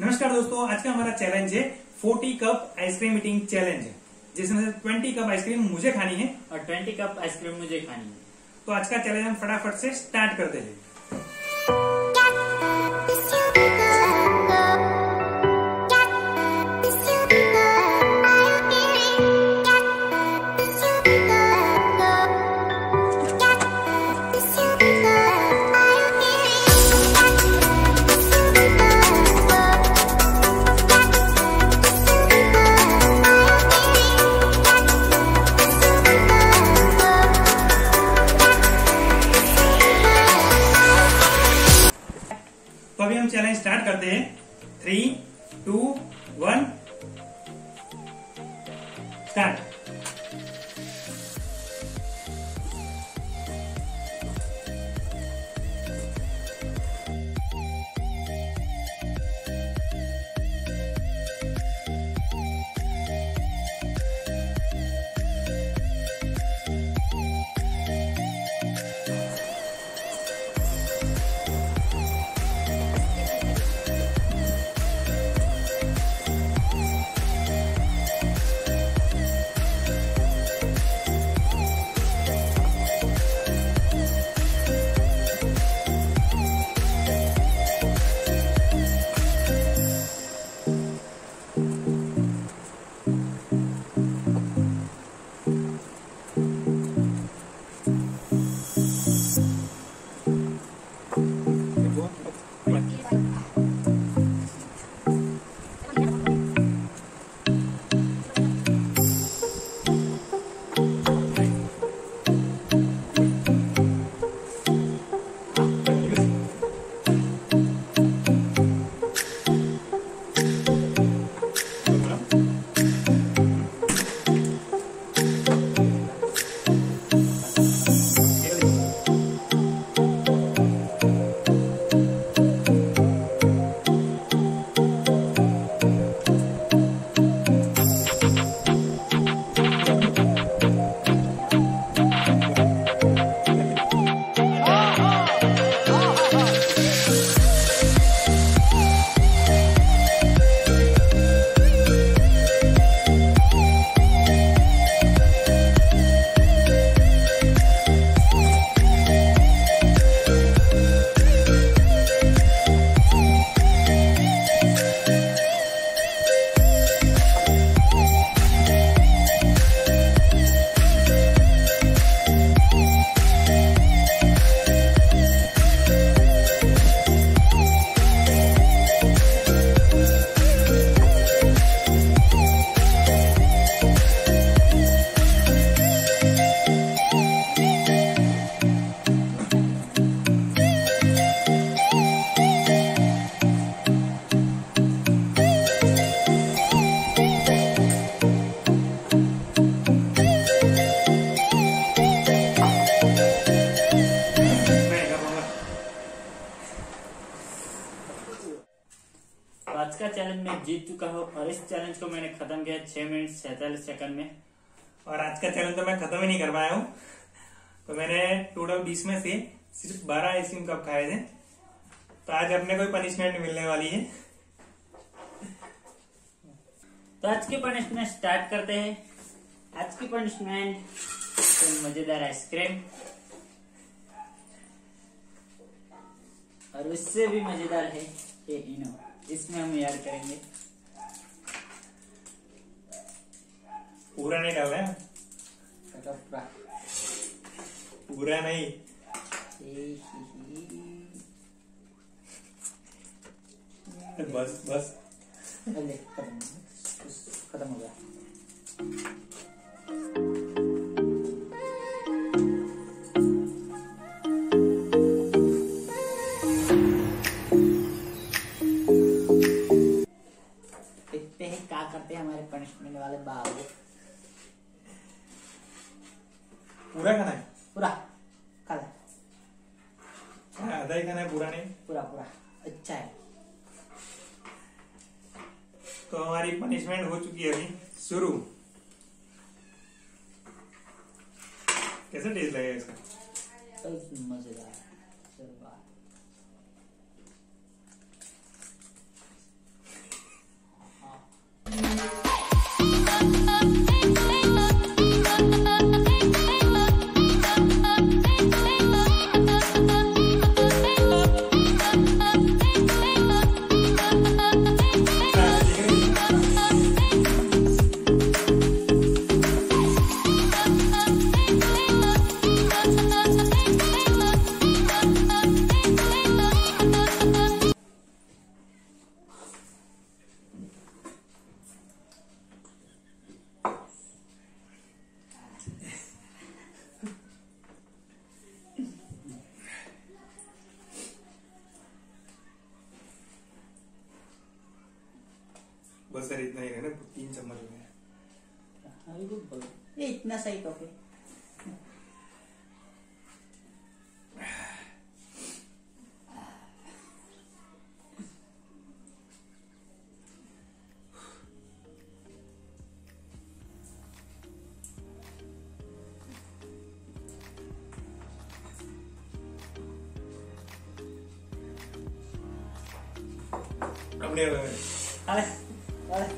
नमस्कार दोस्तों, आज का हमारा चैलेंज है 40 कप आइसक्रीम ईटिंग चैलेंज जिसमें से 20 कप आइसक्रीम मुझे खानी है और 20 कप आइसक्रीम मुझे खानी है। तो आज का चैलेंज हम फटाफट से स्टार्ट करते हैं। two, one. Start. जीत चुका हूँ और इस चैलेंज को मैंने खत्म किया छह मिनट सैतालीस सेकंड में। और आज का चैलेंज तो मैं खत्म ही नहीं कर पाया हूँ। तो मैंने टोटल बीस में से सिर्फ़ बारह आइसक्रीम कप खाए थे। तो आज अपने कोई पनिशमेंट मिलने वाली है। तो आज की पनिशमेंट स्टार्ट करते हैं। आज की पनिशमेंट तो मज़ेदार आइसक्रीम और उससे भी मज़ेदार है ये इनो। इसमें हम याद करेंगे। पूरा नहीं डाले है। पूरा नहीं। बस बस। खत्म हो गया। आधा ही खाना है पूरा नहीं पूरा पूरा। अच्छा है। तो हमारी पनिशमेंट हो चुकी है अभी। शुरू। कैसा टेस्ट लगेगा इसका? मज़ेदार बस सर इतना ही है ना तीन चम्मच हो कुछ बोलो ये इतना सही कॉफ़ी अपने 哎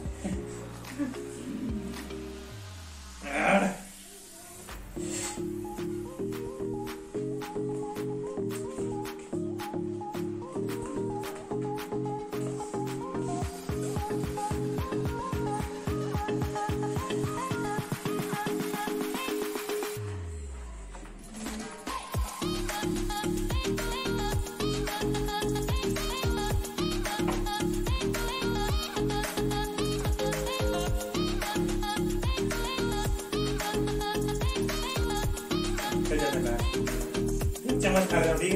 चम्मच खा हूँ ठीक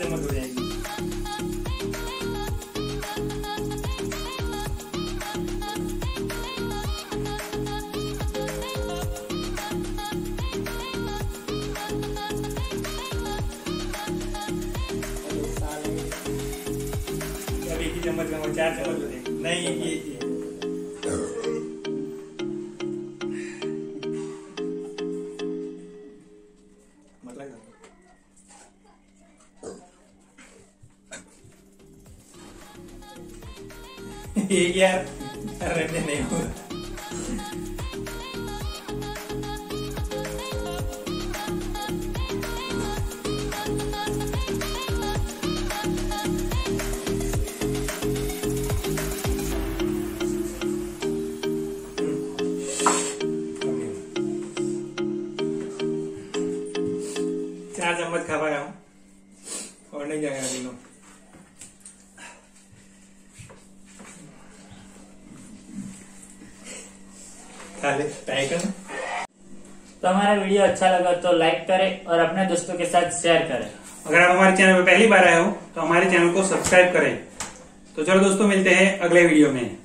चम्मच हो जाएगी चार चम्मच नहीं ये एक यार रहने नहीं चार चम्मच खा पाया हूँ और नहीं जाएगा तीनों खा ले ट्राई कर। तो हमारा वीडियो अच्छा लगा तो लाइक करें और अपने दोस्तों के साथ शेयर करें। अगर आप हमारे चैनल पर पहली बार आए हो तो हमारे चैनल को सब्सक्राइब करें। तो चलो दोस्तों मिलते हैं अगले वीडियो में।